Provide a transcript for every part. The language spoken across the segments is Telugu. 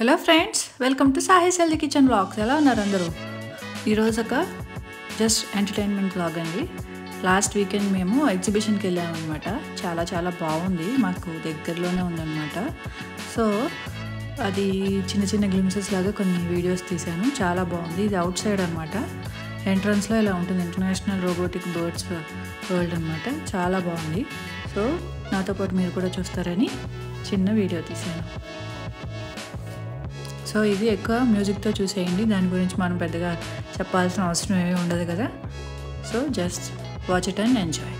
హలో ఫ్రెండ్స్ వెల్కమ్ టు సాహి సెల్ది కిచెన్ బ్లాగ్స్ ఎలా ఉన్నారు అందరూ? ఈరోజు ఒక జస్ట్ ఎంటర్టైన్మెంట్ బ్లాగ్ అండి. లాస్ట్ వీకెండ్ మేము ఎగ్జిబిషన్కి వెళ్ళామన్నమాట చాలా చాలా బాగుంది. మాకు దగ్గరలోనే ఉందన్నమాట. సో అది చిన్న చిన్న గ్లిమ్సెస్ లాగా కొన్ని వీడియోస్ తీశాను. చాలా బాగుంది. ఇది అవుట్ సైడ్ అనమాట ఎంట్రన్స్లో ఇలా ఉంటుంది. ఇంటర్నేషనల్ రోబోటిక్ బర్డ్స్ వరల్డ్ అనమాట చాలా బాగుంది. సో నాతో పాటు మీరు కూడా చూస్తారని చిన్న వీడియో తీశాను. సో ఇది ఎక్కువ మ్యూజిక్తో చూసేయండి. దాని గురించి మనం పెద్దగా చెప్పాల్సిన అవసరం ఏమీ ఉండదు కదా. So just watch it and enjoy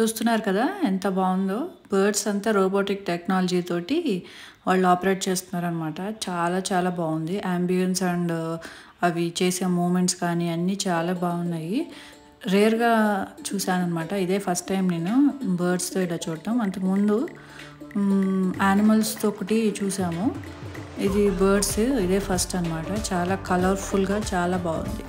చూస్తున్నారు కదా ఎంత బాగుందో. బర్డ్స్ అంతా రోబోటిక్ టెక్నాలజీ తోటి వాళ్ళు ఆపరేట్ చేస్తున్నారనమాట చాలా చాలా బాగుంది. అంబియన్స్ అండ్ uh, అవి చేసే మూమెంట్స్ కానీ అన్నీ చాలా బాగున్నాయి. రేర్గా చూశానమాట ఇదే ఫస్ట్ టైం నేను బర్డ్స్తో ఇలా చూడటం. అంతకుముందు యానిమల్స్తో ఒకటి చూసాము. ఇది బర్డ్స్ ఇదే ఫస్ట్ అనమాట చాలా కలర్ఫుల్గా చాలా బాగుంది.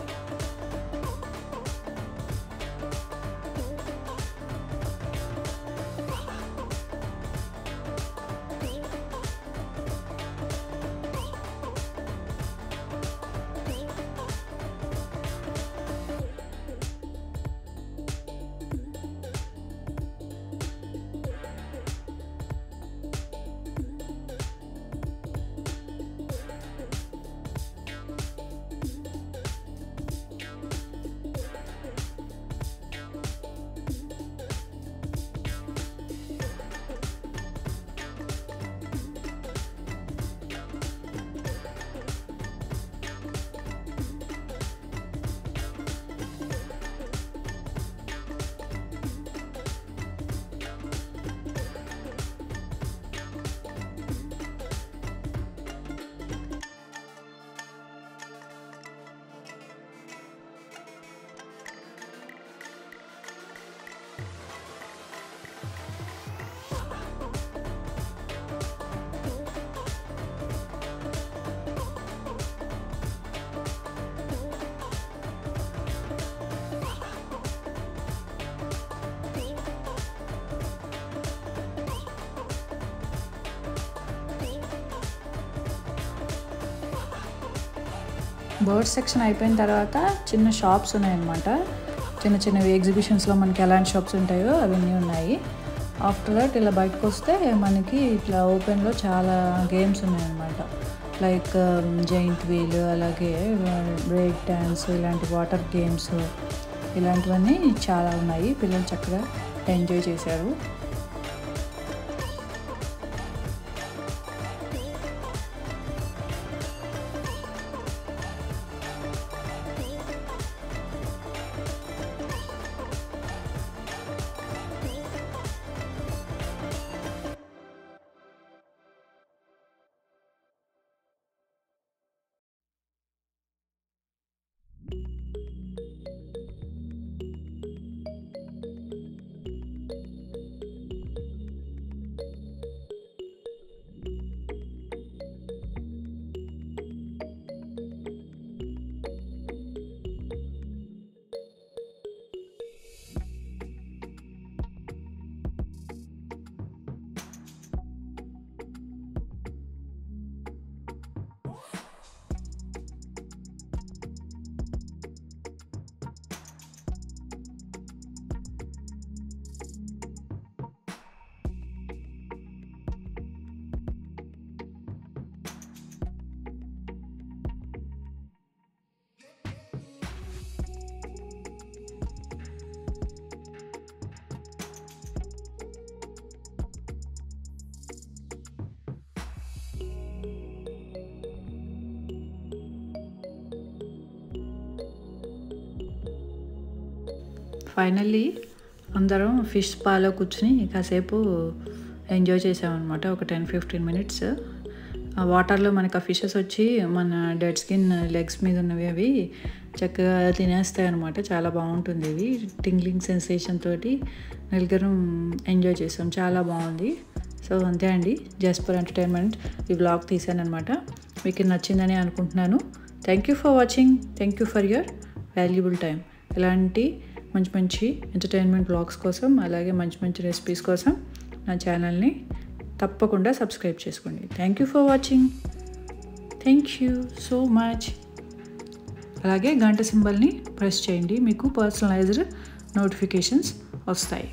బర్డ్ సెక్షన్ అయిపోయిన తర్వాత చిన్న షాప్స్ ఉన్నాయన్నమాట. చిన్న చిన్నవి ఎగ్జిబిషన్స్లో మనకి ఎలాంటి షాప్స్ ఉంటాయో అవన్నీ ఉన్నాయి. ఆఫ్టర్ దట్ ఇలా బయటకు వస్తే మనకి ఇట్లా ఓపెన్లో చాలా గేమ్స్ ఉన్నాయన్నమాట. లైక్ జైంట్ వీల్ అలాగే బ్రేక్ డ్యాన్స్ ఇలాంటి వాటర్ గేమ్స్ ఇలాంటివన్నీ చాలా ఉన్నాయి. పిల్లలు చక్కగా ఎంజాయ్ చేశారు. ఫైనల్లీ అందరం ఫిష్ పాలో కూర్చుని కాసేపు ఎంజాయ్ చేసామన్నమాట. ఒక టెన్ ఫిఫ్టీన్ మినిట్స్ ఆ వాటర్లో మనకు ఆ ఫిషెస్ వచ్చి మన డెడ్ స్కిన్ లెగ్స్ మీద ఉన్నవి అవి చక్కగా తినేస్తాయి అనమాట చాలా బాగుంటుంది ఇవి. టింగ్లింగ్ సెన్సేషన్ తోటి నలుగురం ఎంజాయ్ చేసాం. చాలా బాగుంది. సో అంతే అండి. జస్ట్ ఫర్ ఎంటర్టైన్మెంట్ ఈ బ్లాగ్ తీసాను అనమాట మీకు నచ్చిందని అనుకుంటున్నాను. Thank you for watching thank you for your valuable time ఇలాంటి మంచి మంచి ఎంటర్టైన్మెంట్ బ్లాగ్స్ కోసం అలాగే మంచి మంచి రెసిపీస్ కోసం నా ఛానల్ని తప్పకుండా సబ్స్క్రైబ్ చేసుకోండి. Thank you for watching thank you so much అలాగే గంట సింబల్ని ప్రెస్ చేయండి. మీకు పర్సనలైజ్డ్ నోటిఫికేషన్స్ వస్తాయి.